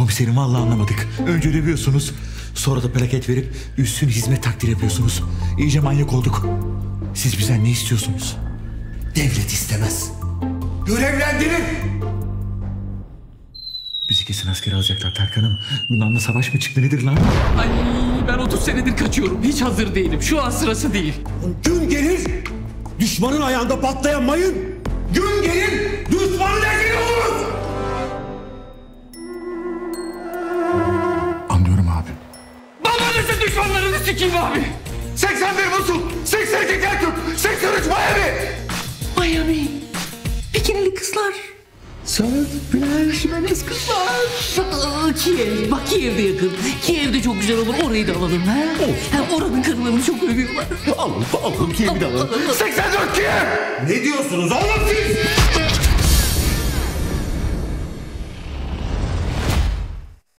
Komiserim vallahi anlamadık. Önce dövüyorsunuz. Sonra da plaket verip üstüne hizmet takdir yapıyorsunuz. İyice manyak olduk. Siz bizden ne istiyorsunuz? Devlet istemez. Görevlendirir. Bizi kesin askere alacaklar Tarkan'ım. Yunan'la savaş mı çıktı nedir lan? Ay ben 30 senedir kaçıyorum. Hiç hazır değilim. Şu an sırası değil. Gün gelir, düşmanın ayağında patlayan mayın. Gün gelir, Babanızın düşmanlarını sikeyim abi. 81 Musul, 82 Kerkük, 83 Miami. Miami. Bikinili kızlar. Sörfleşmeniz kızlar. Aa, Kiev. Bak Kiev'de yakın. Kiev'de çok güzel olur. Orayı da alalım. Ha? Hem oranın karılarını çok övüyorlar. Alalım alalım Kiev'i de alalım. 84 Kiev. Ne diyorsunuz oğlum siz?